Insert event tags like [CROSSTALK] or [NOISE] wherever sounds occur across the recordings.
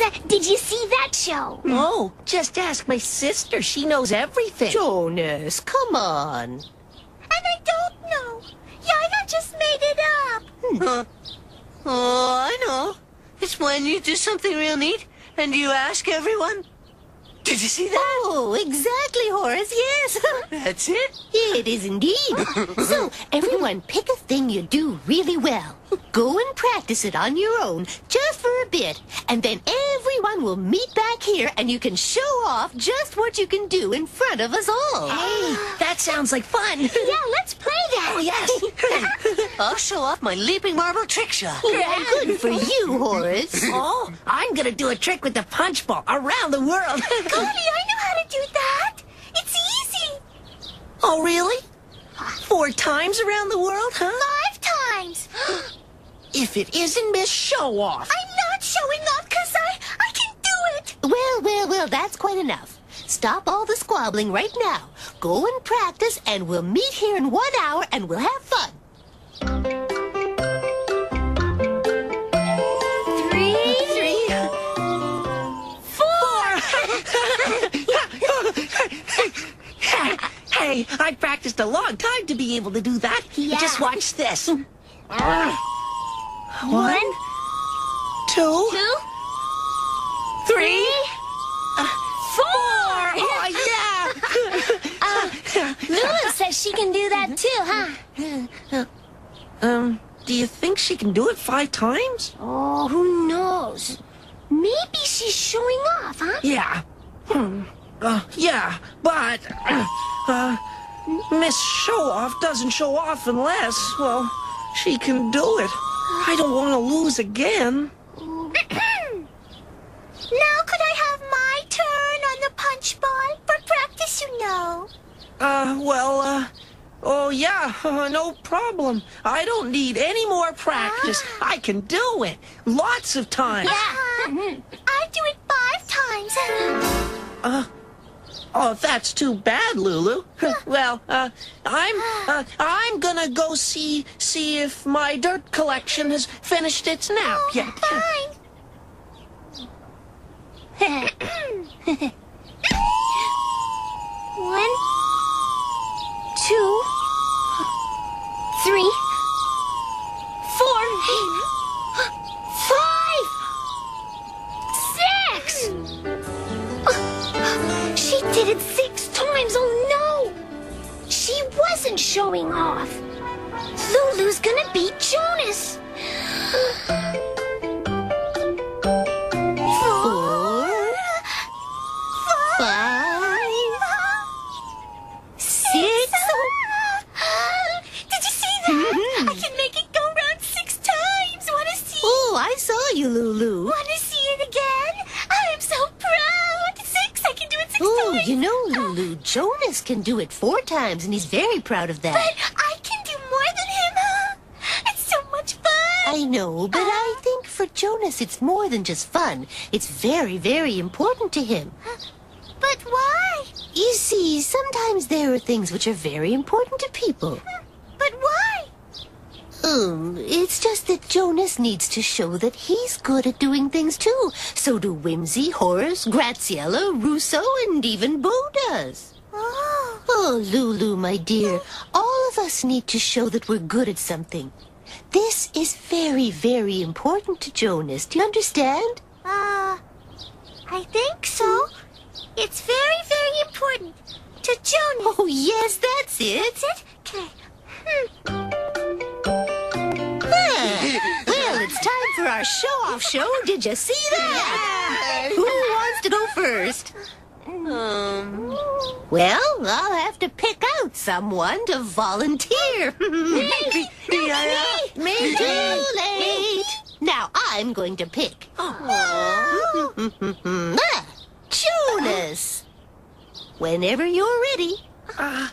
uh, did you see that show? Oh, just ask my sister. She knows everything. Jonas, come on. And I don't know. Yaya just made it up. Huh. Oh, I know. It's when you do something real neat and you ask everyone. Did you see that? Oh, exactly, Horace, yes. [LAUGHS] That's it. it is indeed. [LAUGHS] so, everyone, pick a thing you do really well. Go and practice it on your own, just for a bit. And then everyone will meet back here and you can show off just what you can do in front of us all. Hey, that sounds like fun. [LAUGHS] Yeah, let's play that. Oh, yes. [LAUGHS] I'll show off my leaping marble trick shot. Yeah, good for you, Horace. [LAUGHS] Oh, I'm gonna do a trick with the punch ball around the world. Cody, I know how to do that. It's easy. oh, really? Four times around the world, huh? Five times. [GASPS] If it isn't Miss Show Off. I'm not showing off because I, I can do it. Well, well, well, that's quite enough. Stop all the squabbling right now. Go and practice, and we'll meet here in one hour and we'll have fun. Three, Three, four. [LAUGHS] hey, I practiced a long time to be able to do that. Yeah. Just watch this. One, One, two, two, three. oh yeah. Loulou says she can do that too, huh? um, do you think she can do it five times? Oh, who knows? Maybe she's showing off, huh? Yeah. Hmm. Uh, yeah, but uh, Miss Show Off doesn't show off unless, well, she can do it. I don't want to lose again. [CLEARS THROAT] now could I have my turn on the punch ball? For practice, you know. Uh, well, uh, oh yeah, uh, [LAUGHS] no problem. I don't need any more practice. I can do it. Lots of times. Yeah. I do it five times. Uh, oh, that's too bad, Loulou. [LAUGHS] well, uh, I'm, uh, I'm gonna go see, see if my dirt collection has finished its nap yet. Fine. [LAUGHS] One, Wasn't showing off. Loulou's gonna beat Jonas. You know, Loulou, Jonas can do it four times, and he's very proud of that. But I can do more than him. Huh? It's so much fun. I know, but I uh-huh. think for Jonas it's more than just fun. It's very, very important to him. But why? You see, sometimes there are things which are very important to people. Um, it's just that Jonas needs to show that he's good at doing things too. So do Wimzie, Horace, Graziela, Rousso, and even Bo does. Oh. Oh, Loulou, my dear, all of us need to show that we're good at something. This is very, very important to Jonas. Do you understand? Uh, I think so. It's very, very important to Jonas. Oh, yes, that's it. That's it? Okay. Show-off show. Did you see that? Who wants to go first? Um, Well, I'll have to pick out someone to volunteer. [LAUGHS] me, Me too late. Now I'm going to pick. [LAUGHS] Ah, Jonas. Whenever you're ready. Uh,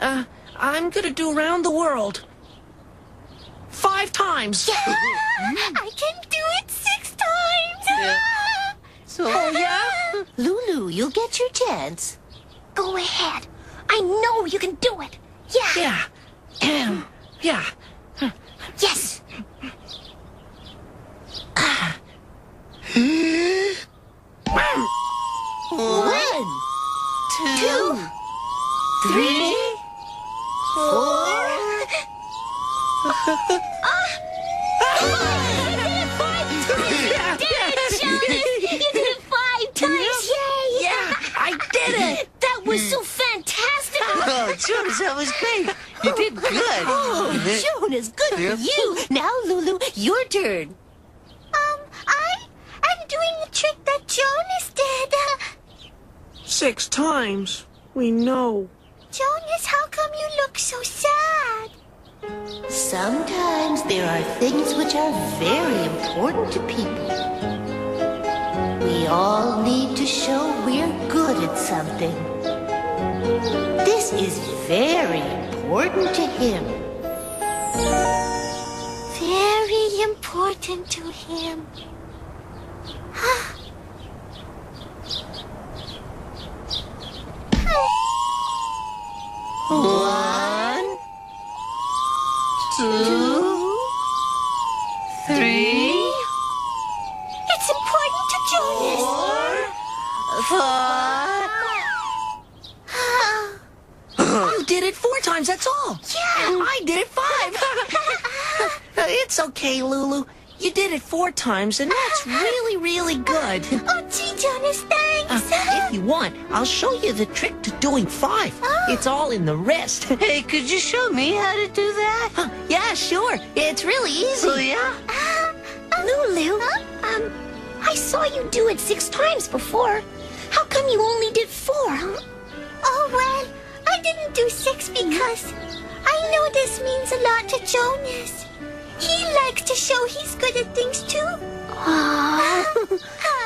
uh, I'm gonna do around the world. Five times. Yeah, I can do it six times. So, Oh, [LAUGHS] yeah? Loulou, you'll get your chance. Go ahead. I know you can do it. Yeah. Yeah. [CLEARS THROAT] Yeah. Yes. Jonas, that was great. You did good. Oh, Jonas, good Yeah. for you. Now, Loulou, your turn. Um, I, I'm doing the trick that Jonas did. Six times. We know. Jonas, how come you look so sad? Sometimes there are things which are very important to people. We all need to show we're good at something. This is very important to him. Very important to him. Ah. One, two, three, It's important to Jonas. four. You did it four times, that's all. Yeah. I did it five. [LAUGHS] it's okay, Loulou. You did it four times, and that's [LAUGHS] really, really good. Oh, gee, Jonas, thanks. Uh, if you want, I'll show you the trick to doing five. It's all in the wrist. [LAUGHS] Hey, could you show me how to do that? Huh, yeah, sure. It's really easy. Oh, yeah? Loulou, um, I saw you do it six times before. How come you only did four? Oh, well, didn't do six because I know this means a lot to Jonas. He likes to show he's good at things too. [LAUGHS]